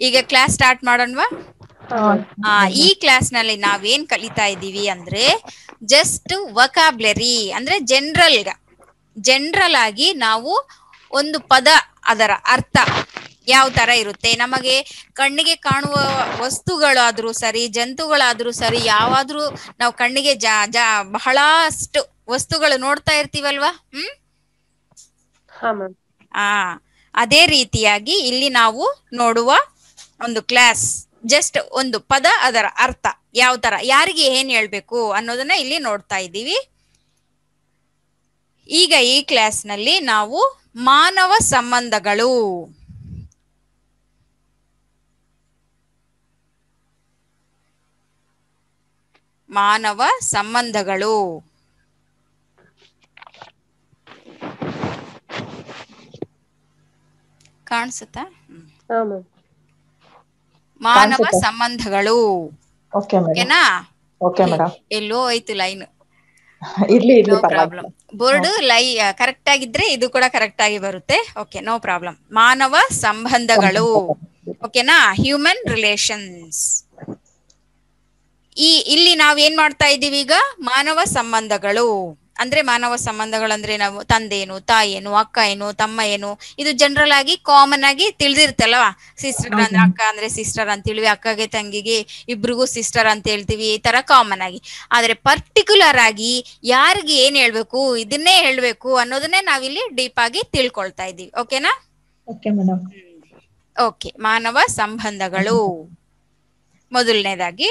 ಈಗ class start ಮಾಡೋಣವಾ? ಈ ಕ್ಲಾಸ್ನಲ್ಲಿ ನಾವೇನ್ ಕಲಿತಾ ಇದ್ದೀವಿ ಅಂದ್ರೆ ಜಸ್ಟ್ ವಕಾಬ್ಲರಿ ಅಂದ್ರೆ ಜನರಲ್ ಜನರಲ್ ಆಗಿ ನಾವು ಒಂದು ಪದ ಅದರ ಅರ್ಥ ಯಾವ ತರ ಇರುತ್ತೆ? ನಮಗೆ ಕಣ್ಣಿಗೆ ಕಾಣುವ ವಸ್ತುಗಳಾದ್ರೂ ಸರಿ ಜಂತುಗಳಾದ್ರೂ ಸರಿ ಯಾವಾದ್ರೂ ನಾವು ಕಣ್ಣಿಗೆ ಜಾ ಜಾ ಬಹಳಷ್ಟು ವಸ್ತುಗಳು ನೋಡ್ತಾ ಇರ್ತೀವಲ್ವಾ? ಹ್ಮ್? ಆ ಅದೇ ರೀತಿಯಾಗಿ ಇಲ್ಲಿ ನಾವು ನೋಡುವ ಒಂದು ಕ್ಲಾಸ್ ಜಸ್ಟ್ ಒಂದು ಪದ ಅದರ ಅರ್ಥ. ಯಾವ ತರ ಯಾರಿಗೆ ಏನ್ ಹೇಳ್ಬೇಕು ಅನ್ನೋದನ್ನ ಇಲ್ಲಿ ನೋಡ್ತಾ ಇದ್ದೀವಿ. ಈಗ ಈ ಕ್ಲಾಸ್ನಲ್ಲಿ ನಾವು ಮಾನವ ಸಂಬಂಧಗಳು. ಮಾನವ ಸಂಬಂಧಗಳು. ಕಾಣಿಸುತ್ತಾ? ಮಾನವ ಸಂಬಂಧಗಳು. ಓಕೆನಾ? ಎಲ್ಲೋ ಹೋಯ್ತು ಲೈನ್. ಇರ್ಲಿ ನೋ ಪ್ರಾಬ್ಲಮ್ ಬೋರ್ಡ್ ಲೈ ಕರೆಕ್ಟ್ ಆಗಿದ್ರೆ ಇದು ಕೂಡ ಕರೆಕ್ಟ್ ಆಗಿ ಬರುತ್ತೆ. ಓಕೆ ನೋ ಪ್ರಾಬ್ಲಮ್ ಮಾನವ ಸಂಬಂಧಗಳು. ಓಕೆನಾ? ಹ್ಯೂಮನ್ ರಿಲೇಷನ್ಸ್ ಈ ಇಲ್ಲಿ ನಾವ್ ಏನ್ ಮಾಡ್ತಾ ಇದ್ದೀವಿ ಈಗ? ಮಾನವ ಸಂಬಂಧಗಳು. ಅಂದ್ರೆ ಮಾನವ ಸಂಬಂಧಗಳಂದ್ರೆ ನಾವು ತಂದೆನು ತಾಯಿಯೇನು ಅಕ್ಕ ಏನು ತಮ್ಮ ಏನು ಇದು ಜನರಲ್ ಆಗಿ ಕಾಮನ್ ಆಗಿ ತಿಳಿದಿರ್ತಲ್ವಾ ಸಿಸ್ಟರ್ ಅಂದ್ರೆ ಅಕ್ಕ ಅಂದ್ರೆ ಸಿಸ್ಟರ್ ಅಂತೇಳಿ ಅಕ್ಕಗೆ ತಂಗಿಗೆ ಇಬ್ರಿಗೂ ಸಿಸ್ಟರ್ ಅಂತ ಹೇಳ್ತೀವಿ ಈ ತರ ಕಾಮನ್ ಆಗಿ. ಆದ್ರೆ ಪರ್ಟಿಕ್ಯುಲರ್ ಆಗಿ ಯಾರಿಗೆ ಏನ್ ಹೇಳ್ಬೇಕು ಇದನ್ನೇ ಹೇಳ್ಬೇಕು ಅನ್ನೋದನ್ನೇ ನಾವಿಲ್ಲಿ ಡೀಪ್ ಆಗಿ ತಿಳ್ಕೊಳ್ತಾ ಇದೀವಿ ಓಕೆನಾ ಓಕೆ ಮಾನವ ಸಂಬಂಧಗಳು. ಮೊದಲನೇದಾಗಿ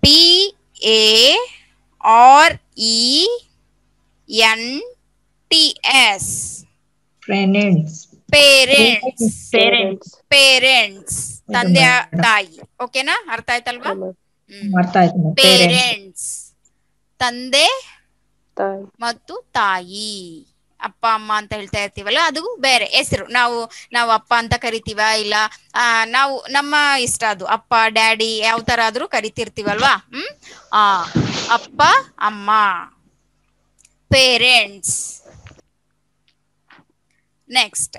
P A R E N T S. Parents. Parents. Parents. Parents. ತಂದೆ ತಾಯಿ. ಓಕೆನಾ ಅರ್ಥ ಆಯ್ತಲ್ವಾ? ಪೇರೆಂಟ್ಸ್ ತಂದೆ ತಾಯಿ. ಮತ್ತು ತಾಯಿ. ಅಪ್ಪ ಅಮ್ಮ ಅಂತ ಹೇಳ್ತಾ ಇರ್ತೀವಲ್ಲ ಅದು ಬೇರೆ ಹೆಸರು. ನಾವು ನಾವು ಅಪ್ಪ ಅಂತ ಕರಿತೀವ ಇಲ್ಲ ಆ ನಾವು ನಮ್ಮ ಇಷ್ಟ ಅದು. ಅಪ್ಪ ಡ್ಯಾಡಿ ಯಾವ ತರ ಆದ್ರೂ ಕರಿತಿರ್ತೀವಲ್ವಾ? ಹ್ಮ್? ಆ ಅಪ್ಪ ಅಮ್ಮ parents. Next.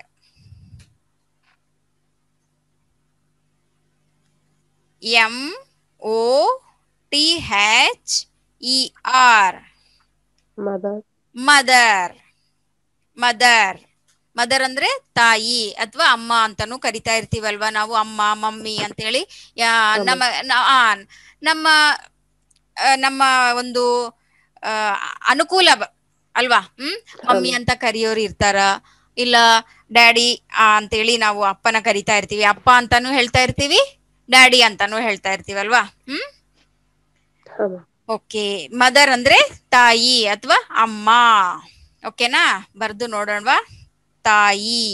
M O T H E R. Mother. Mother. Mother mother ಅಂದ್ರೆ ತಾಯಿ ಅಥವಾ ಅಮ್ಮ ಅಂತಾನು ಕರಿತಾ ಇರ್ತೀವಲ್ವಾ ನಾವು? ಅಮ್ಮ ಮಮ್ಮಿ ಅಂತ ಹೇಳಿ ನಮ್ಮ ನಮ್ಮ ನಮ್ಮ ಒಂದು ಅನುಕೂಲ ಅಲ್ವಾ? ಹ್ಮ್? ಮಮ್ಮಿ ಅಂತ ಕರಿಯೋರು ಇರ್ತಾರ. ಇಲ್ಲ ಡ್ಯಾಡಿ ಅಂತೇಳಿ ನಾವು ಅಪ್ಪನ ಕರಿತಾ ಇರ್ತೀವಿ. ಅಪ್ಪ ಅಂತಾನು ಹೇಳ್ತಾ ಇರ್ತೀವಿ. ಡ್ಯಾಡಿ ಅಂತಾನು ಹೇಳ್ತಾ ಇರ್ತೀವಲ್ವಾ? ಹ್ಮ್? ಓಕೆ. ಮದರ್ ಅಂದ್ರೆ ತಾಯಿ ಅಥವಾ ಅಮ್ಮ. ಓಕೆನಾ? ಬರ್ದು ನೋಡೋಣವಾ. ತಾಯಿ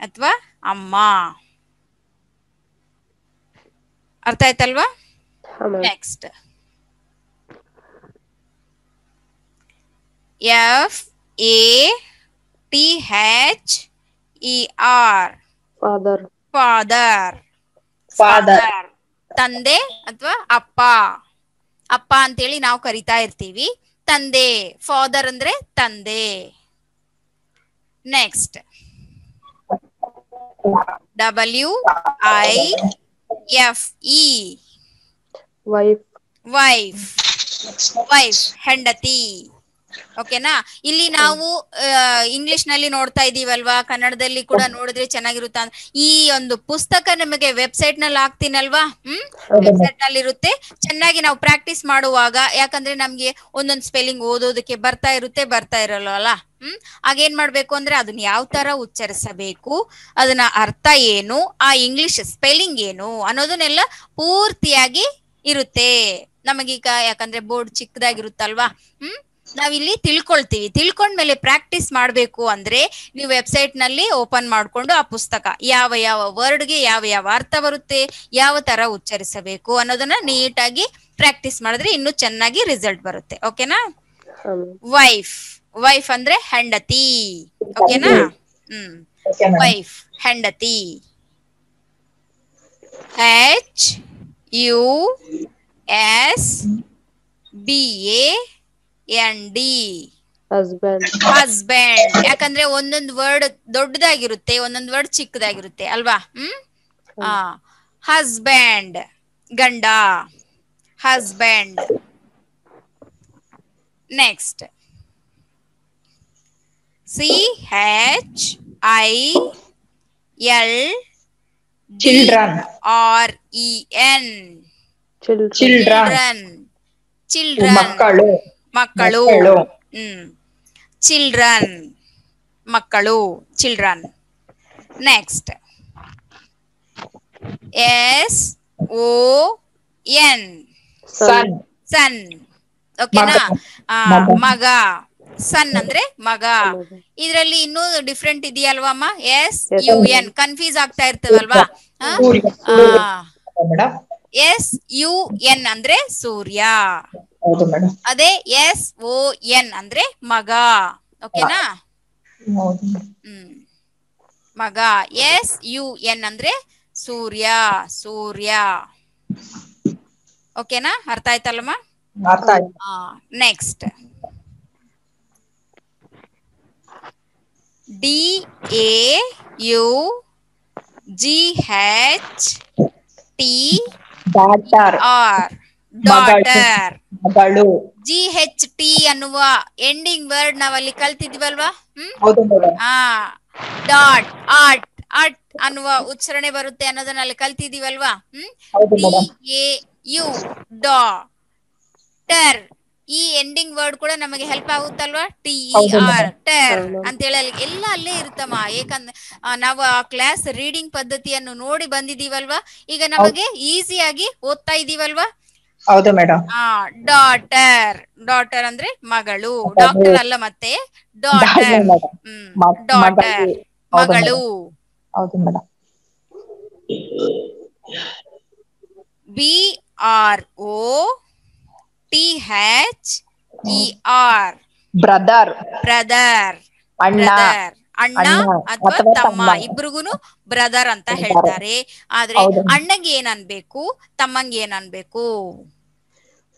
ಅಥವಾ ಅಮ್ಮ. ಅರ್ಥ ಆಯ್ತಲ್ವಾ? Next F A T H E R father father father ತಂದೆ ಅಥವಾ ಅಪ್ಪ. ಅಪ್ಪ ಅಂತೇಳಿ ನಾವು ಕರಿತಾ ಇರ್ತೀವಿ. ತಂದೆ ಫಾದರ್ ಅಂದ್ರೆ ತಂದೆ. Next W I F E wife wife wife ಹೆಂಡತಿ. ಓಕೆನಾ? ಇಲ್ಲಿ ನಾವು ಇಂಗ್ಲಿಷ್ನಲ್ಲಿ ನೋಡ್ತಾ ಇದೀವಲ್ವಾ ಕನ್ನಡದಲ್ಲಿ ಕೂಡ ನೋಡಿದ್ರೆ ಚೆನ್ನಾಗಿರುತ್ತ ಈ ಒಂದು ಪುಸ್ತಕ ನಮಗೆ ವೆಬ್ಸೈಟ್ನಲ್ಲಿ ಹಾಕ್ತೀನಲ್ವಾ? ಹ್ಮ್? ವೆಬ್ಸೈಟ್ನಲ್ಲಿ ಇರುತ್ತೆ. ಚೆನ್ನಾಗಿ ನಾವು ಪ್ರಾಕ್ಟೀಸ್ ಮಾಡುವಾಗ ಯಾಕಂದ್ರೆ ನಮ್ಗೆ ಒಂದೊಂದ್ ಸ್ಪೆಲ್ಲಿಂಗ್ ಓದೋದಕ್ಕೆ ಬರ್ತಾ ಇರುತ್ತೆ ಬರ್ತಾ ಇರಲ್ಲ ಹ್ಮ್? ಆಗೇನ್ ಮಾಡ್ಬೇಕು ಅಂದ್ರೆ ಅದನ್ನ ಯಾವ ತರ ಉಚ್ಚರಿಸಬೇಕು? ಅದನ್ನ ಅರ್ಥ ಏನು? ಆ ಇಂಗ್ಲಿಷ್ ಸ್ಪೆಲ್ಲಿಂಗ್ ಏನು? ಅನ್ನೋದನ್ನೆಲ್ಲ ಪೂರ್ತಿಯಾಗಿ ಇರುತ್ತೆ. ನಮಗೀಗ ಯಾಕಂದ್ರೆ ಬೋರ್ಡ್ ಚಿಕ್ಕದಾಗಿರುತ್ತಲ್ವಾ? ಹ್ಮ್? ನಾವಿಲ್ಲಿ ತಿಳ್ಕೊಳ್ತೀವಿ. ತಿಳ್ಕೊಂಡ್ಮೇಲೆ ಪ್ರಾಕ್ಟೀಸ್ ಮಾಡಬೇಕು ಅಂದ್ರೆ ನೀವು ವೆಬ್ಸೈಟ್ನಲ್ಲಿ ಓಪನ್ ಮಾಡ್ಕೊಂಡು ಆ ಪುಸ್ತಕ ಯಾವ ಯಾವ ವರ್ಡ್ಗೆ ಯಾವ ಯಾವ ಅರ್ಥ ಬರುತ್ತೆ ಯಾವ ತರ ಉಚ್ಚರಿಸಬೇಕು ಅನ್ನೋದನ್ನ ನೀಟಾಗಿ ಪ್ರಾಕ್ಟೀಸ್ ಮಾಡಿದ್ರೆ ಇನ್ನು ಚೆನ್ನಾಗಿ ರಿಸಲ್ಟ್ ಬರುತ್ತೆ. ಓಕೆನಾ? ವೈಫ್. ವೈಫ್ ಅಂದ್ರೆ ಹೆಂಡತಿ. ಓಕೆನಾ? ಹ್ಮ್. ವೈಫ್ ಹೆಂಡತಿ. H U S B A N D. Husband husband ಯಾಕಂದ್ರೆ ಒಂದೊಂದು ವರ್ಡ್ ದೊಡ್ಡದಾಗಿರುತ್ತೆ ಒಂದೊಂದು ವರ್ಡ್ ಚಿಕ್ಕದಾಗಿರುತ್ತೆ ಅಲ್ವಾ? ಹ್ಮ್? ಹಸ್ಬೆಂಡ್ ಗಂಡ. Husband next C H I L children R E N children children children children ಮಕ್ಕಳು ಮಕ್ಕಳು. ಹ್ಮ್. ಚಿಲ್ಡ್ರನ್. ಮಕ್ಕಳು children. Next. S O N. Son. Son. ಓಕೆನಾ? ಮಗ. ಸನ್ ಅಂದ್ರೆ ಮಗ. ಇದರಲ್ಲಿ ಇನ್ನೂ ಡಿಫ್ರೆಂಟ್ ಇದೆಯಲ್ವಮ್ಮ ಎಸ್ ಯು ಎನ್. ಕನ್ಫ್ಯೂಸ್ ಆಗ್ತಾ ಇರ್ತೇವಲ್ವಾ. ಎಸ್ ಯು ಎನ್ ಅಂದ್ರೆ ಸೂರ್ಯ. ಅದೇ ಎಸ್ ಓ ಎನ್ ಅಂದ್ರೆ ಮಗ. ಓಕೆನಾ? ಹ್ಮ್. ಮಗ ಎಸ್ ಯು ಎನ್ ಅಂದ್ರೆ ಸೂರ್ಯ ಸೂರ್ಯ. ಓಕೆನಾ? ಅರ್ಥ ಆಯ್ತಲ್ಲಮ್ಮ? Next D A U G H T R. Daughter. ಮಗಳು. ಜಿ ಹೆಚ್ ಟಿ ಅನ್ನುವ ಎಂಡಿಂಗ್ ವರ್ಡ್ ನಾವಲ್ಲಿ ಕಲ್ತಿದ್ವಲ್ವಾ? ಹ್ಮ್? ಡಾಟ್ ಆಟ್ ಅಟ್ ಅನ್ನುವ ಉಚ್ಚಾರಣೆ ಬರುತ್ತೆ ಅನ್ನೋದನ್ನ ಅಲ್ಲಿ ಕಲ್ತಿದೀವಲ್ವಾ ಹ್ಮ್? ಎ ಯು ಡಾ ಟರ್ ಈ ಎಂಡಿಂಗ್ ವರ್ಡ್ ಕೂಡ ನಮಗೆ help ಆಗುತ್ತಲ್ವಾ? T E R ter. ಅಂತ ಹೇಳಿ ಅಲ್ಲಿ ಎಲ್ಲ ಅಲ್ಲೇ ಇರುತ್ತಮ್ಮ. ಯಾಕಂದ್ರೆ ಆ, ನಾವು ಆ ಕ್ಲಾಸ್ ರೀಡಿಂಗ್ ಪದ್ಧತಿಯನ್ನು ನೋಡಿ ಬಂದಿದೀವಲ್ವಾ ಈಗ ನಮಗೆ ಈಸಿಯಾಗಿ ಓದ್ತಾ ಇದೀವಲ್ವಾ ಹೌದು ಮೇಡಮ್ ಡಾಟರ್. ಡಾಟರ್ ಅಂದ್ರೆ ಮಗಳು. ಡಾಕ್ಟರ್ ಅಲ್ಲ ಮತ್ತೆ ಡಾಟರ್. ಡಾಟರ್. ಮಗಳು. ಹೌದು madam B R O T H E R. Brother. Brother. ಅಣ್ಣ. ಬ್ರದರ್. ಅಣ್ಣ ಅಥವಾ ತಮ್ಮ. ಇಬ್ರಿಗೂನು ಬ್ರದರ್ ಅಂತ ಹೇಳ್ತಾರೆ. ಆದ್ರೆ ಅಣ್ಣಂಗೆ ಏನ್ ಅನ್ಬೇಕು? ತಮ್ಮಂಗೆ ಏನ್ ಅನ್ಬೇಕು?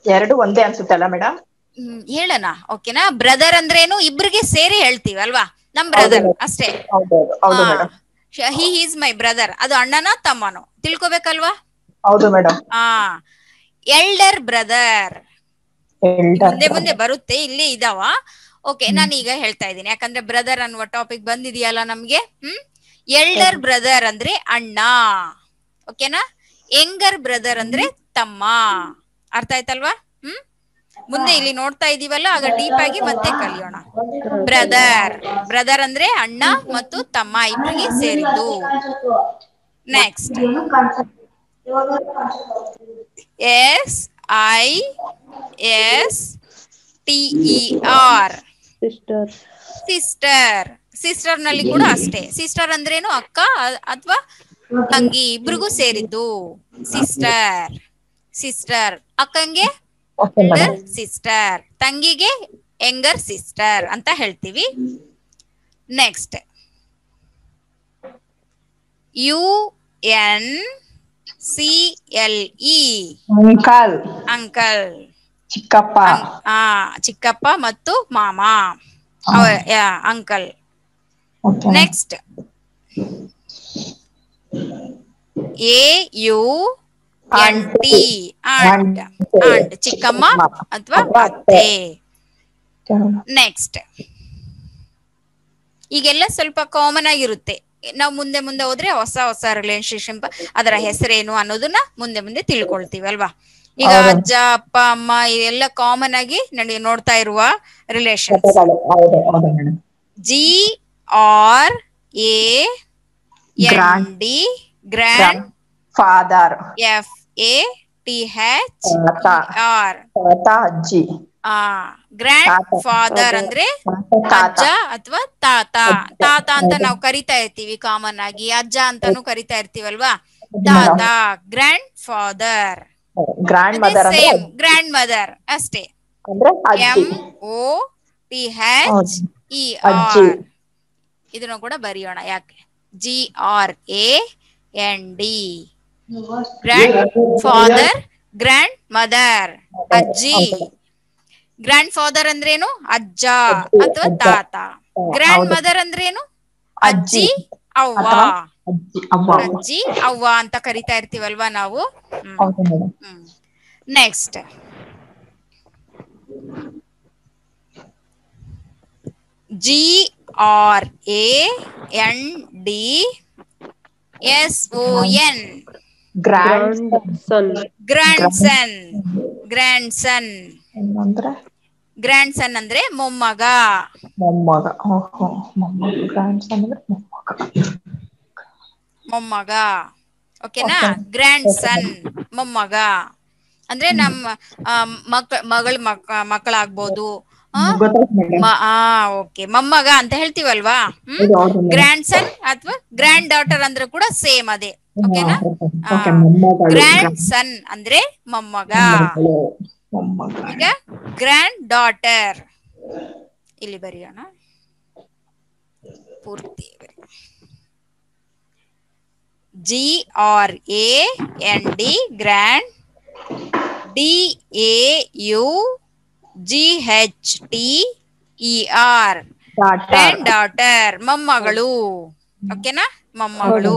ಎರಡು ಒಂದೇ ಅನ್ಸುತ್ತಲ್ಲ ಮೇಡಮ್ ಹ್ಮ್, ಹೇಳೋಣ ಓಕೆನಾ? ಬ್ರದರ್ ಅಂದ್ರೇನು ಇಬ್ರಿಗೆ ಸೇರಿ ಹೇಳ್ತೀವಿ ಅಲ್ವಾ? ನಮ್ ಬ್ರದರ್ ಅಷ್ಟೇ. ಹಿ ಈಸ್ ಮೈ ಬ್ರದರ್ ಅದು ಅಣ್ಣನ ತಮ್ಮನೋ? ತಿಳ್ಕೊಬೇಕಲ್ವಾ? ಹೌದು ಮೇಡಮ್ ಆ ಎಲ್ಡರ್ ಬ್ರದರ್ ಮುಂದೆ ಮುಂದೆ ಬರುತ್ತೆ ಇಲ್ಲಿ ಇದಾವ. ಓಕೆ ನಾನು ಈಗ ಹೇಳ್ತಾ ಇದ್ದೀನಿ. ಯಾಕಂದ್ರೆ ಬ್ರದರ್ ಅನ್ನುವ ಟಾಪಿಕ್ ಬಂದಿದೆಯಲ್ಲ ನಮ್ಗೆ? ಹ್ಮ್? ಎಲ್ಡರ್ ಬ್ರದರ್ ಅಂದ್ರೆ ಅಣ್ಣ. ಓಕೆನಾ? ಯಂಗರ್ ಬ್ರದರ್ ಅಂದ್ರೆ ತಮ್ಮ. ಅರ್ಥ ಆಯ್ತಲ್ವಾ? ಹ್ಮ್? ಮುಂದೆ ಇಲ್ಲಿ ನೋಡ್ತಾ ಇದೀವಲ್ಲ ಆಗ ಡೀಪ್ ಆಗಿ ಮತ್ತೆ ಕಲಿಯೋಣ. ಬ್ರದರ್ ಬ್ರದರ್ ಅಂದ್ರೆ ಅಣ್ಣ ಮತ್ತು ತಮ್ಮ ಇಬ್ಬರಿಗೆ ಸೇರಿದ್ದು. Next S I S T E E R sister sister ಸಿಸ್ಟರ್ನಲ್ಲಿ ಕೂಡ ಅಷ್ಟೇ. ಸಿಸ್ಟರ್ ಅಂದ್ರೇನು ಅಕ್ಕ ಅಥವಾ ತಂಗಿ ಇಬ್ರಿಗೂ ಸೇರಿದ್ದು. ಸಿಸ್ಟರ್ ಸಿಸ್ಟರ್ ಅಕ್ಕಂಗೆ? ಸಿಸ್ಟರ್ ತಂಗಿಗೆ ಯಂಗರ್ ಸಿಸ್ಟರ್ ಅಂತ ಹೇಳ್ತೀವಿ. Next U N C L E uncle uncle ಚಿಕ್ಕಪ್ಪ. ಆ ಚಿಕ್ಕಪ್ಪ ಮತ್ತು ಮಾಮ. Uncle next A U N T aunt aunt ಚಿಕ್ಕಮ್ಮ ಅಥವಾ ಅತ್ತೆ ನೆಕ್ಸ್ಟ್ ಈಗೆಲ್ಲ ಸ್ವಲ್ಪ ಕಾಮನ್ ಆಗಿರುತ್ತೆ. ನಾವು ಮುಂದೆ ಮುಂದೆ ಹೋದ್ರೆ ಹೊಸ ಹೊಸ ರಿಲೇಶನ್ಶಿಪ್ ಅದರ ಹೆಸರೇನು ಅನ್ನೋದನ್ನ ಮುಂದೆ ಮುಂದೆ ತಿಳ್ಕೊಳ್ತೀವಿ ಅಲ್ವಾ? ಈಗ ಅಜ್ಜ ಅಪ್ಪ ಅಮ್ಮ ಇವೆಲ್ಲ ಕಾಮನ್ ಆಗಿ ನಡಿ ನೋಡ್ತಾ ಇರುವ relation G R A. D grand father F A T H R. R ತಾತ ಅಜ್ಜಿ. ಆ ಗ್ರ್ಯಾಂಡ್ ಫಾದರ್. ಅಂದ್ರೆ ಅಜ್ಜ ಅಥವಾ ತಾತ. ತಾತ ಅಂತ. ನಾವು ಕರಿತಾ ಇರ್ತೀವಿ ಕಾಮನ್ ಆಗಿ. ಅಜ್ಜ ಅಂತಾನು ಕರಿತಾ ಇರ್ತೀವಲ್ವಾ? ತಾತ grand father same grand mother ಅಷ್ಟೇ. M O T H. E. R ಇದನ್ನು ಕೂಡ ಬರೆಯೋಣ ಯಾಕೆ? G R A N D grand father grand mother ಅಜ್ಜಿ. ಗ್ರ್ಯಾಂಡ್ ಫಾದರ್ ಅಂದ್ರೇನು? ಅಜ್ಜ ಅಥವಾ. ತಾತ. ಗ್ರ್ಯಾಂಡ್ ಮದರ್ ಅಂದ್ರೇನು? ಅಜ್ಜಿ. ಅವ್ವ. ಅಜ್ಜಿ ಅವ್ವ. ಅಂತ ಕರಿತಾ ಇರ್ತೀವಲ್ವಾ ನಾವು? Next G R A N D S O N grand Grandson. grandson. Son grand ಅಂದ್ರೆ ಗ್ರ್ಯಾಂಡ್ ಸನ್ ಅಂದ್ರೆ ಮೊಮ್ಮಗ. ಮೊಮ್ಮಗ. ಮೊಮ್ಮಗ. ಗ್ರ್ಯಾಂಡ್ಸನ್ ಅಂದ್ರೆ ಮೊಮ್ಮಗ. ಮೊಮ್ಮಗ. ಓಕೆನಾ? Okay. Grand Okay. ಸನ್ ಮೊಮ್ಮಗ. ಅಂದ್ರೆ ನಮ್ಮ ಆ, ಮಕ್ಕ ಮಗಳ ಮಕ್ಕ ಮಕ್ಕಳಾಗ್ಬೋದು. ಆ, ಓಕೆ. ಮೊಮ್ಮಗ ಅಂತ ಹೇಳ್ತೀವಲ್ವಾ? ಗ್ರ್ಯಾಂಡ್ ಸನ್ ಅಥವಾ ಗ್ರ್ಯಾಂಡ್ ಡಾಟರ್ ಅಂದ್ರೆ ಕೂಡ ಸೇಮ್ ಅದೇ. ಓಕೆನಾ? ಗ್ರ್ಯಾಂಡ್ ಸನ್ ಅಂದ್ರೆ ಮೊಮ್ಮಗ. ಈಗ ಗ್ರ್ಯಾಂಡ್ ಡಾಟರ್ ಇಲ್ಲಿ ಬರೆಯೋಣ. ಪೂರ್ತಿ G R A N D grand D A U G H T E R grand daughter ಮೊಮ್ಮಗಳು. ಓಕೆನಾ ಮೊಮ್ಮಗಳು.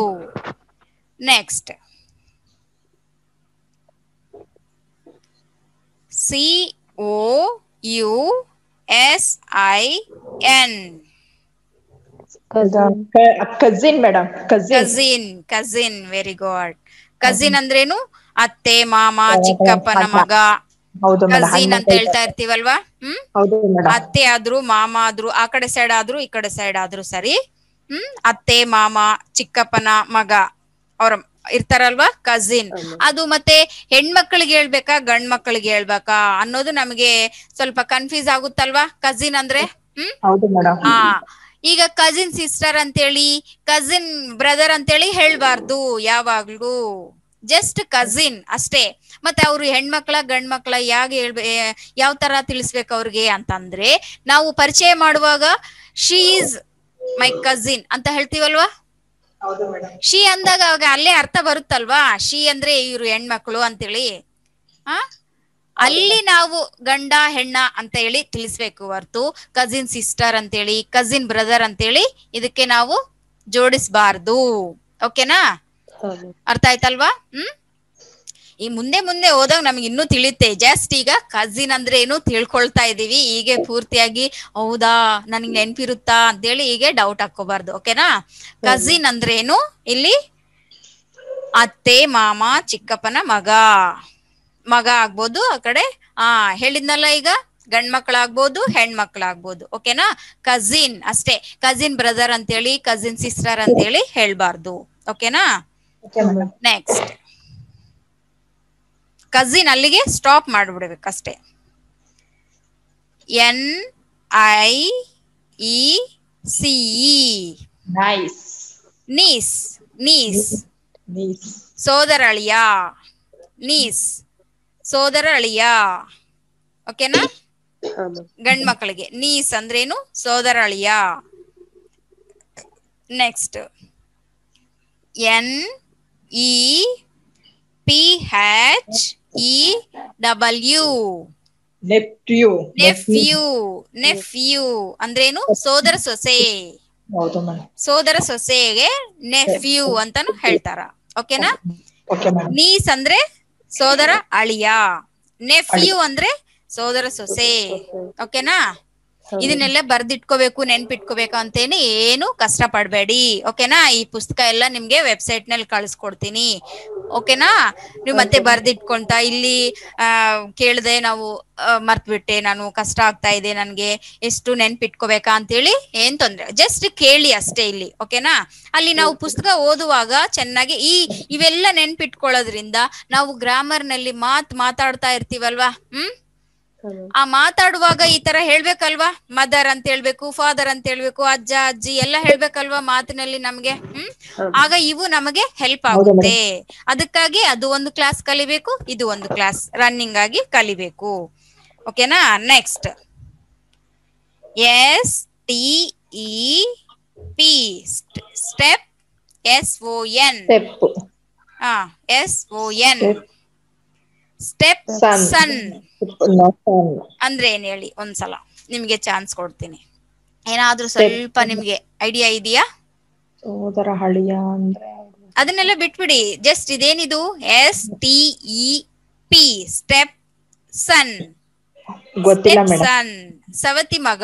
Next C O U S I N Cousin. Cousin madam cousin cousin very good cousin ಅಂದ್ರೇನು? ಅತ್ತೆ ಮಾಮ ಚಿಕ್ಕಪ್ಪನ ಮಗ. ಹೌದು cousin ಅಂತ ಹೇಳ್ತಾ ಇರ್ತೀವಲ್ವಾ? ಹ್ಮ್? ಅತ್ತೆ ಆದ್ರು ಮಾಮ ಆದ್ರು ಆ ಕಡೆ ಸೈಡ್ ಆದ್ರು ಈ ಕಡೆ ಸೈಡ್ ಆದ್ರು ಸರಿ. ಹ್ಮ್? ಅತ್ತೆ ಮಾಮ ಚಿಕ್ಕಪ್ಪನ ಮಗ ಅವ್ರ ಇರ್ತಾರಲ್ವಾ? ಕಸಿನ್ ಅದು ಮತ್ತೆ ಹೆಣ್ಮಕ್ಳಿಗೆ ಹೇಳ್ಬೇಕಾ ಗಂಡ್ ಮಕ್ಳಿಗೆ ಹೇಳ್ಬೇಕಾ ಅನ್ನೋದು ನಮಗೆ ಸ್ವಲ್ಪ ಕನ್ಫ್ಯೂಸ್ ಆಗುತ್ತಲ್ವಾ ಕಸಿನ್ ಅಂದ್ರೆ? ಹ್ಮ್? ಹಾ ಈಗ ಕಸಿನ್ ಸಿಸ್ಟರ್ ಅಂತೇಳಿ ಕಸಿನ್ ಬ್ರದರ್ ಅಂತೇಳಿ ಹೇಳ್ಬಾರ್ದು ಯಾವಾಗ್ಲೂ. ಜಸ್ಟ್ ಕಸಿನ್ ಅಷ್ಟೇ. ಮತ್ತೆ ಅವ್ರು ಹೆಣ್ಮಕ್ಳ ಗಂಡ್ ಮಕ್ಳ ಯಾಕೆ ಹೇಳ್ಬೇ ಯಾವ ತರ ತಿಳಿಸ್ಬೇಕು ಅವ್ರಿಗೆ ಅಂತಂದ್ರೆ ನಾವು ಪರಿಚಯ ಮಾಡುವಾಗ ಶೀಸ್ ಮೈ ಕಸಿನ್ ಅಂತ ಹೇಳ್ತೀವಲ್ವಾ? ಶಿ ಅಂದಾಗ ಅವಾಗ ಅಲ್ಲೇ ಅರ್ಥ ಬರುತ್ತಲ್ವಾ? ಶಿ ಅಂದ್ರೆ ಇವ್ರು ಹೆಣ್ಮಕ್ಳು ಅಂತೇಳಿ. ಆ? ಅಲ್ಲಿ ನಾವು ಗಂಡ ಹೆಣ್ಣ ಅಂತ ಹೇಳಿ ತಿಳಿಸ್ಬೇಕು ಹೊರ್ತು. ಕಸಿನ್ ಸಿಸ್ಟರ್ ಅಂತೇಳಿ ಕಸಿನ್ ಬ್ರದರ್ ಅಂತೇಳಿ ಇದಕ್ಕೆ ನಾವು ಜೋಡಿಸಬಾರ್ದು. ಓಕೆನಾ. ಅರ್ಥ ಆಯ್ತಲ್ವಾ? ಹ್ಮ್? ಈ ಮುಂದೆ ಮುಂದೆ ಹೋದಾಗ ನಮ್ಗೆ ಇನ್ನೂ ತಿಳಿಯುತ್ತೆ. ಜಸ್ಟ್ ಈಗ ಕಸಿನ್ ಅಂದ್ರೆ ಏನು ತಿಳ್ಕೊಳ್ತಾ ಇದೀವಿ. ಹೀಗೆ ಪೂರ್ತಿಯಾಗಿ ಹೌದಾ ನನಗೆ ನೆನ್ಪಿರುತ್ತಾ ಅಂತೇಳಿ ಹೀಗೆ ಡೌಟ್ ಹಾಕೋಬಾರ್ದು ಓಕೆನಾ ಕಸಿನ್ ಅಂದ್ರೆ ಏನು? ಇಲ್ಲಿ ಅತ್ತೆ ಮಾಮ ಚಿಕ್ಕಪ್ಪನ ಮಗ. ಮಗ ಆಗ್ಬೋದು ಆ ಕಡೆ. ಆ ಹೇಳಿದ್ನಲ್ಲ ಈಗ ಗಂಡ್ ಮಕ್ಳಾಗ್ಬೋದು ಹೆಣ್ಮಕ್ಳಾಗ್ಬೋದು ಓಕೆನಾ ಕಸಿನ್ ಅಷ್ಟೇ. ಕಸಿನ್ ಬ್ರದರ್ ಅಂತೇಳಿ ಕಸಿನ್ ಸಿಸ್ಟರ್ ಅಂತೇಳಿ ಹೇಳ್ಬಾರ್ದು. ಓಕೆನಾ ನೆಕ್ಸ್ಟ್ ಕಸಿನ್ ಅಲ್ಲಿಗೆ stop ಮಾಡಿಬಿಡ್ಬೇಕಷ್ಟೇ N I E C nice niece niece ಸೋದರಳಿಯ ಸೋದರ ನೀಸ್ ಸೋದರಳಿಯ ಓಕೆನಾ ಗಂಡ್ ಮಕ್ಕಳಿಗೆ ನೀಸ್ ಅಂದ್ರೇನು? ಸೋದರಳಿಯ. Next N E P H E W. Nephew nephew nephew ಅಂದ್ರೇನು? ಸೋದರ ಸೊಸೆ. ಸೋದರ ಸೊಸೆಗೆ ನೆಫ್ಯೂ ಅಂತಾನು ಹೇಳ್ತಾರ. ಓಕೆನಾ? ನೀಸ್ ಅಂದ್ರೆ ಸೋದರ ಅಳಿಯ. ನೆಫ್ಯೂ ಅಂದ್ರೆ ಸೋದರ ಸೊಸೆ. ಓಕೆನಾ? ಇದನ್ನೆಲ್ಲ ಬರ್ದಿಟ್ಕೋಬೇಕು ನೆನ್ಪಿಟ್ಕೋಬೇಕು ಅಂತೇನಿ ಏನು ಕಷ್ಟ ಪಡ್ಬೇಡಿ ಓಕೆನಾ? ಈ ಪುಸ್ತಕ ಎಲ್ಲ ನಿಮ್ಗೆ ವೆಬ್ಸೈಟ್ನಲ್ಲಿ ಕಳಿಸ್ಕೊಡ್ತೀನಿ. ಓಕೆನಾ? ನೀವು ಮತ್ತೆ ಬರ್ದಿಟ್ಕೊಂತ ಇಲ್ಲಿ ಕೇಳದೆ ಕೇಳ್ದೆ ನಾವು ಮರ್ತ್ಬಿಟ್ಟೆ ನಾನು ಕಷ್ಟ ಆಗ್ತಾ ಇದೆ ನನ್ಗೆ. ಎಷ್ಟು ನೆನ್ಪಿಟ್ಕೋಬೇಕಾ ಅಂತೇಳಿ ಏನ್ ತೊಂದ್ರೆ ಜಸ್ಟ್ ಕೇಳಿ ಅಷ್ಟೇ ಇಲ್ಲಿ ಓಕೆನಾ? ಅಲ್ಲಿ ನಾವು ಪುಸ್ತಕ ಓದುವಾಗ ಚೆನ್ನಾಗಿ ಈ ಇವೆಲ್ಲ ನೆನ್ಪಿಟ್ಕೊಳ್ಳೋದ್ರಿಂದ ನಾವು ಗ್ರಾಮರ್ನಲ್ಲಿ ಮಾತ್ ಮಾತಾಡ್ತಾ ಇರ್ತೀವಲ್ವಾ? ಹ್ಮ್? ಆ ಮಾತಾಡುವಾಗ ಈ ತರ ಹೇಳ್ಬೇಕಲ್ವಾ? ಮದರ್ ಅಂತ ಹೇಳ್ಬೇಕು ಫಾದರ್ ಅಂತ ಹೇಳ್ಬೇಕು ಅಜ್ಜ ಅಜ್ಜಿ ಎಲ್ಲ ಹೇಳ್ಬೇಕಲ್ವಾ ಮಾತಿನಲ್ಲಿ ನಮ್ಗೆ? ಹ್ಮ್? ಆಗ ಇವು ನಮಗೆ ಹೆಲ್ಪ್ ಆಗುತ್ತೆ. ಅದಕ್ಕಾಗಿ ಅದು ಒಂದು ಕ್ಲಾಸ್ ಕಲಿಬೇಕು ಇದು ಒಂದು ಕ್ಲಾಸ್ ರನ್ನಿಂಗ್ ಆಗಿ ಕಲಿಬೇಕು. ಓಕೆನಾ next S T E P step S O N ಹಾ S O N step. Son. ಅಂದ್ರೆ ಏನ್ ಹೇಳಿ ಒಂದ್ಸಲ. ನಿಮ್ಗೆ ಚಾನ್ಸ್ ಕೊಡ್ತೀನಿ. ಏನಾದ್ರೂ ಸ್ವಲ್ಪ ನಿಮ್ಗೆ ಐಡಿಯಾ ಇದೆಯಾ? ಸೋದರ ಹಳಿಯ ಅಂದ್ರೆ ಅದನ್ನೆಲ್ಲ ಬಿಟ್ಬಿಡಿ. ಜಸ್ಟ್ ಇದೇನಿದು? S T E P step son ಗೊತ್ತಿಲ್ಲ ಸನ್ ಸವತಿ ಮಗ.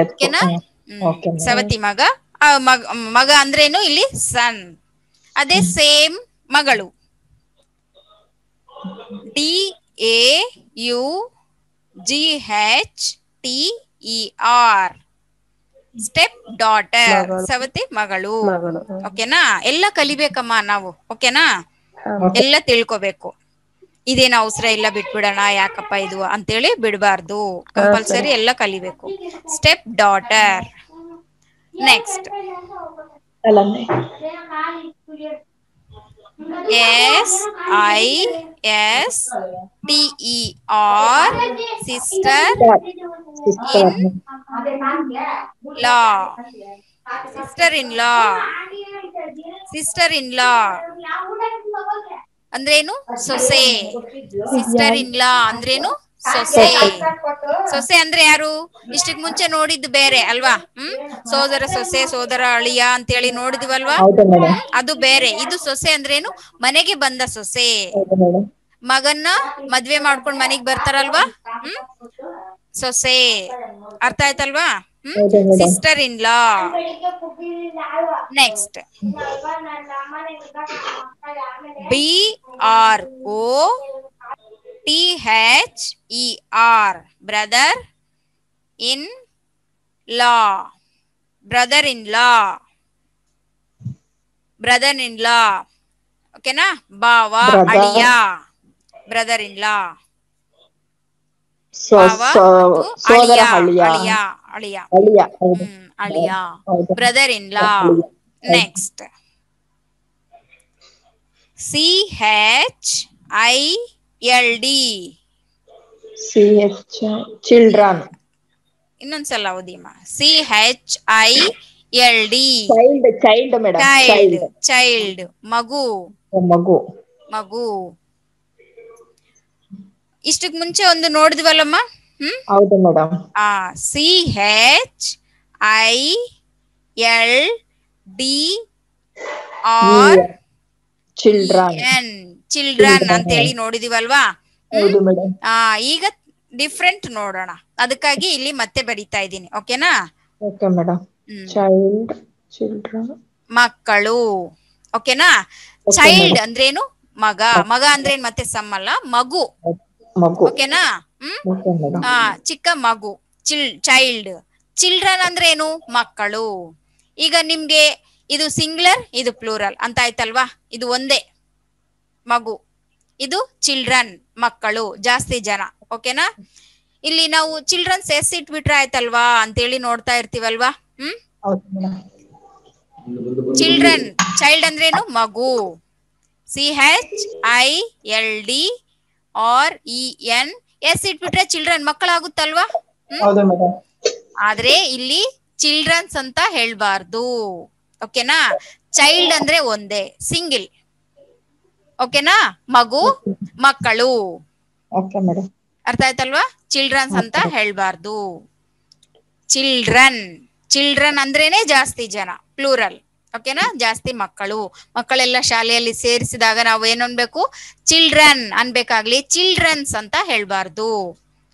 ಓಕೆನಾ. ಸವತಿ ಮಗ. ಮಗ ಅಂದ್ರೇನು ಇಲ್ಲಿ? ಸನ್ ಅದೇ ಸೇಮ್ ಮಗಳು. D A U G H T E R. Step daughter. ಸವತಿ ಮಗಳು. ಓಕೆನಾ? ಎಲ್ಲ ಕಲಿಬೇಕಮ್ಮ ನಾವು. ಓಕೆನಾ. ಎಲ್ಲ ತಿಳ್ಕೊಬೇಕು. ಇದೇನು ಅವಸರ ಇಲ್ಲ ಬಿಟ್ಬಿಡೋಣ ಯಾಕಪ್ಪ ಇದು ಅಂತೇಳಿ ಬಿಡಬಾರ್ದು. ಕಂಪಲ್ಸರಿ ಎಲ್ಲ ಕಲಿಬೇಕು. ಸ್ಟೆಪ್ ಡಾಟರ್ ನೆಕ್ಸ್ಟ್ ಅಲ್ಲನ್ನೇ I S T E R sister sister law. Law sister law. Sister sister law. ಅಂದ್ರೇನು? ಸೊಸೆ. ಸಿಸ್ಟರ್ ಇನ್ ಲಾ ಅಂದ್ರೇನು? ಸೊಸೆ. ಸೊಸೆ ಅಂದ್ರೆ ಯಾರು? ಇಷ್ಟಕ್ ಮುಂಚೆ ನೋಡಿದ್ದು ಬೇರೆ ಅಲ್ವಾ? ಹ್ಮ್? ಸೋದರ ಸೊಸೆ ಸೋದರ ಅಳಿಯ ಅಂತೇಳಿ ನೋಡಿದ್ವಲ್ವಾ? ಅದು ಬೇರೆ. ಇದು ಸೊಸೆ ಅಂದ್ರೇನು? ಮನೆಗೆ ಬಂದ ಸೊಸೆ. ಮಗನ್ನ ಮದ್ವೆ ಮಾಡ್ಕೊಂಡ್ ಮನೆಗ್ ಬರ್ತಾರಲ್ವಾ? ಹ್ಮ್? ಸೊಸೆ. ಅರ್ಥ ಆಯ್ತಲ್ವಾ? ಹ್ಮ್? Sister in law next B R O T H E R brother in law. Brother in law. Brother in law. Okay na? Bava adiya brother in law. So so aliya. aliya. Aliya. Aliya. Aliya. Hmm, brother in law. Next. C H I L D. C H children. ಇನ್ನೊಂದ್ಸಲ ಓದಿಮ್ಮ C H I L D. Child child madam child child. Child ಮಗು. ಮಗು. ಮಗು. ಇಷ್ಟಕ್ ಮುಂಚೆ ಒಂದು ನೋಡಿದ್ವಲ್ಲಮ್ಮ? ಹ್ಮ್? ಹೌದು madam ಆ C H I L D R children children ಅಂತ ಹೇಳಿ ನೋಡಿದಿವಲ್ವಾ? ಆ ಈಗ ಡಿಫ್ರೆಂಟ್ ನೋಡೋಣ. ಅದಕ್ಕಾಗಿ ಇಲ್ಲಿ ಮತ್ತೆ ಬರಿತಾ ಇದ್ದೀನಿ ಓಕೆನಾ? ಓಕೆ ಮೇಡಮ್ ಚೈಲ್ಡ್ ಚಿಲ್ಡ್ರನ್ ಮಕ್ಕಳು ಓಕೆನಾ? ಚೈಲ್ಡ್. ಅಂದ್ರೇನು? ಮಗ. ಮಗ ಅಂದ್ರೇನ್ ಮತ್ತೆ ಸಮ್ ಅಲ್ಲ? ಮಗು. ಓಕೆನಾ? ಹ್ಮ್? ಚಿಕ್ಕ ಮಗು. ಚಿಲ್ ಚೈಲ್ಡ್ ಚಿಲ್ಡ್ರನ್ ಅಂದ್ರೆ ಏನು ಮಕ್ಕಳು. ಈಗ ನಿಮ್ಗೆ ಇದು ಸಿಂಗ್ಲರ್ ಇದು ಪ್ಲೂರಲ್ ಅಂತ ಆಯ್ತಲ್ವಾ? ಇದು ಒಂದೇ. ಮಗು. ಇದು ಚಿಲ್ಡ್ರನ್ ಮಕ್ಕಳು ಜಾಸ್ತಿ ಜನ. ಓಕೆನಾ ಇಲ್ಲಿ ನಾವು ಚಿಲ್ಡ್ರನ್ಸ್ ಎಸ್ ಇಟ್ಬಿಟ್ರೆ ಆಯ್ತಲ್ವಾ ಅಂತೇಳಿ ನೋಡ್ತಾ ಇರ್ತೀವಲ್ವಾ? ಹ್ಮ್? ಚಿಲ್ಡ್ರನ್ ಚೈಲ್ಡ್ ಅಂದ್ರೇನು? ಮಗು. C H I L D R E N S ಇಟ್ಬಿಟ್ರೆ ಚಿಲ್ಡ್ರನ್ ಮಕ್ಕಳಾಗುತ್ತಲ್ವಾ? ಆದ್ರೆ ಇಲ್ಲಿ ಚಿಲ್ಡ್ರನ್ಸ್ ಅಂತ ಹೇಳ್ಬಾರ್ದು. ಓಕೆನಾ? ಚೈಲ್ಡ್ ಅಂದ್ರೆ ಒಂದೇ ಸಿಂಗಿಲ್ ಓಕೆನಾ? ಮಗು ಮಕ್ಕಳು. ಅರ್ಥ ಆಯ್ತಲ್ವಾ? ಚಿಲ್ಡ್ರನ್ಸ್ ಅಂತ ಹೇಳ್ಬಾರ್ದು. ಚಿಲ್ಡ್ರನ್ ಚಿಲ್ಡ್ರನ್ ಅಂದ್ರೇನೆ ಜಾಸ್ತಿ ಜನ ಪ್ಲೂರಲ್ ಓಕೆನಾ ಜಾಸ್ತಿ ಮಕ್ಕಳು. ಮಕ್ಕಳೆಲ್ಲ ಶಾಲೆಯಲ್ಲಿ ಸೇರಿಸಿದಾಗ ನಾವು ಏನ್ ಅನ್ಬೇಕು? ಚಿಲ್ಡ್ರನ್ ಅನ್ಬೇಕಾಗ್ಲಿ. ಚಿಲ್ಡ್ರನ್ಸ್ ಅಂತ ಹೇಳ್ಬಾರ್ದು.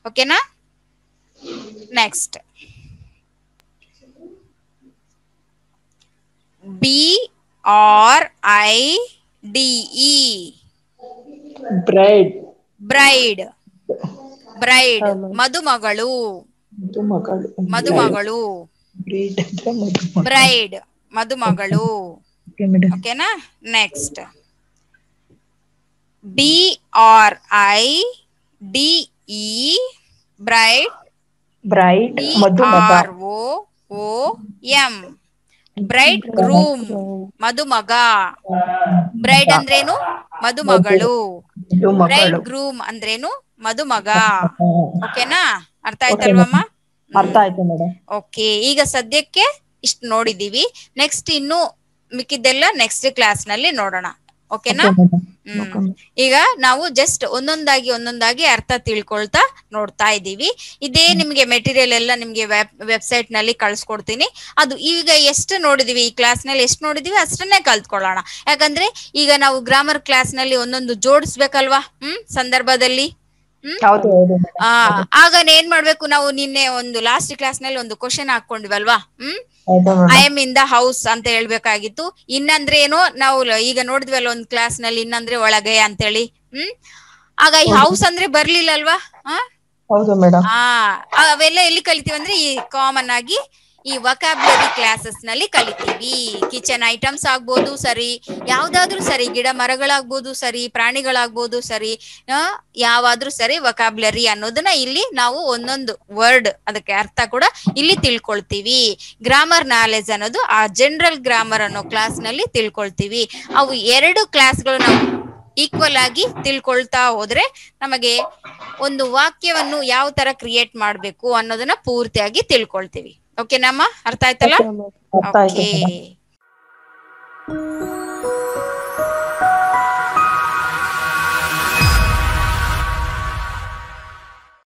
ಓಕೆನಾ next B R I D E. Bride bride bride ಮದುಮಗಳು. ಮದುಮಗಳು. ಬ್ರೀಡ್ ಮೇಡಮ್ ಓಕೆನಾ next B R I D E bride bride R O O M bride groom ಮದುಮಗ. ಬ್ರೈಡ್ ಅಂದ್ರೇನು? ಮದುಮಗಳು. ಬ್ರೈಡ್ ಮದುಮಗಳು ಗ್ರೂಮ್ ಅಂದ್ರೇನು? ಮದುಮಗ. ಓಕೆನಾ? ಅರ್ಥ ಆಯ್ತಲ್ವಮ್ಮ ಅರ್ಥ ಆಯ್ತು ಮೇಡಮ್. ಓಕೆ ಈಗ ಸದ್ಯಕ್ಕೆ ಇಷ್ಟು ನೋಡಿದೀವಿ. ನೆಕ್ಸ್ಟ್ ಇನ್ನು ಮಿಕ್ಕಿದ್ದೆಲ್ಲ ನೆಕ್ಸ್ಟ್ ಕ್ಲಾಸ್ನಲ್ಲಿ ನೋಡೋಣ. ಓಕೆನಾ? ಹ್ಮ್. ಈಗ ನಾವು ಜಸ್ಟ್ ಒಂದೊಂದಾಗಿ ಒಂದೊಂದಾಗಿ ಅರ್ಥ ತಿಳ್ಕೊಳ್ತಾ ನೋಡ್ತಾ ಇದ್ದೀವಿ. ಇದೇ ನಿಮ್ಗೆ ಮೆಟೀರಿಯಲ್ ಎಲ್ಲ ನಿಮ್ಗೆ ವೆಬ್ಸೈಟ್ನಲ್ಲಿ ಕಳ್ಸ್ಕೊಡ್ತೀನಿ. ಅದು ಈಗ ಎಷ್ಟು ನೋಡಿದೀವಿ? ಈ ಕ್ಲಾಸ್ನಲ್ಲಿ ಎಷ್ಟು ನೋಡಿದೀವಿ? ಅಷ್ಟನ್ನೇ ಕಲ್ತ್ಕೊಳ್ಳೋಣ. ಯಾಕಂದ್ರೆ ಈಗ ನಾವು ಗ್ರಾಮರ್ ಕ್ಲಾಸ್ನಲ್ಲಿ ಒಂದೊಂದು ಜೋಡಿಸ್ಬೇಕಲ್ವಾ? ಹ್ಮ್ ಸಂದರ್ಭದಲ್ಲಿ. ಹ್ಮ್. ಆಗ ಏನ್ ಮಾಡ್ಬೇಕು? ನಾವು ನಿನ್ನೆ ಒಂದು ಲಾಸ್ಟ್ ಕ್ಲಾಸ್ನಲ್ಲಿ ಒಂದು ಕ್ವಶನ್ ಹಾಕೊಂಡ್ವಲ್ವಾ ಹ್ಮ್? I. Am in the house ಅಂತ ಹೇಳ್ಬೇಕಾಗಿತ್ತು. ಇನ್ನಂದ್ರೆ ಏನೋ ನಾವು ಈಗ ನೋಡಿದ್ವಲ್ಲ ಒಂದ್ ಕ್ಲಾಸ್ನಲ್ಲಿ ಇನ್ನಂದ್ರೆ ಒಳಗೆ ಅಂತೇಳಿ. ಹ್ಮ್? ಆಗ ಈ ಹೌಸ್ ಅಂದ್ರೆ ಬರ್ಲಿಲ್ಲ ಅಲ್ವಾ? ಹಾ? ಹೌದು ಮೇಡಮ್ ಆ ಅವೆಲ್ಲ ಎಲ್ಲಿ ಕಲಿತೀವಿ ಅಂದ್ರೆ ಈ ಕಾಮನ್ ಆಗಿ ಈ ವಕಾಬ್ಲರಿ ಕ್ಲಾಸಸ್ನಲ್ಲಿ ಕಲಿತೀವಿ. ಕಿಚನ್ ಐಟಮ್ಸ್ ಆಗ್ಬೋದು ಸರಿ, ಯಾವ್ದಾದ್ರೂ ಸರಿ, ಗಿಡ ಮರಗಳಾಗ್ಬೋದು ಸರಿ, ಪ್ರಾಣಿಗಳಾಗ್ಬೋದು ಸರಿ ಯಾವಾದ್ರೂ ಸರಿ ವಕಾಬ್ಲರಿ ಅನ್ನೋದನ್ನ ಇಲ್ಲಿ ನಾವು ಒಂದೊಂದು ವರ್ಡ್ ಅದಕ್ಕೆ ಅರ್ಥ ಕೂಡ ಇಲ್ಲಿ ತಿಳ್ಕೊಳ್ತೀವಿ. ಗ್ರಾಮರ್ ನಾಲೆಜ್ ಅನ್ನೋದು ಆ ಜನರಲ್ ಗ್ರಾಮರ್ ಅನ್ನೋ ಕ್ಲಾಸ್ನಲ್ಲಿ ತಿಳ್ಕೊಳ್ತೀವಿ. ಅವು ಎರಡು ಕ್ಲಾಸ್ಗಳು ನಾವು ಈಕ್ವಲ್ ಆಗಿ ತಿಳ್ಕೊಳ್ತಾ ಹೋದ್ರೆ ನಮಗೆ ಒಂದು ವಾಕ್ಯವನ್ನು ಯಾವ ತರ ಕ್ರಿಯೇಟ್ ಮಾಡ್ಬೇಕು ಅನ್ನೋದನ್ನ ಪೂರ್ತಿಯಾಗಿ ತಿಳ್ಕೊಳ್ತೀವಿ. ಓಕೆನಮ್ಮ ಅರ್ಥ ಆಯ್ತಲ್ಲ? ಓಕೆ